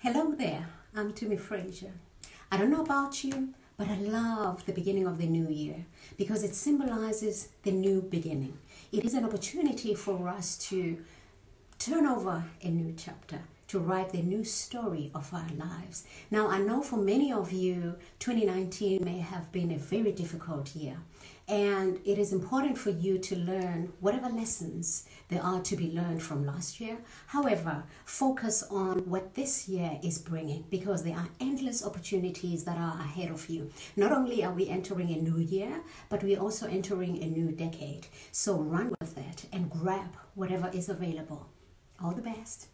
Hello there, I'm Tumi Frazier. I don't know about you, but I love the beginning of the new year because it symbolizes the new beginning. It is an opportunity for us to turn over a new chapter, to write the new story of our lives. Now, I know for many of you, 2019 may have been a very difficult year, and it is important for you to learn whatever lessons there are to be learned from last year. However, focus on what this year is bringing because there are endless opportunities that are ahead of you. Not only are we entering a new year, but we're also entering a new decade. So run with it and grab whatever is available. All the best.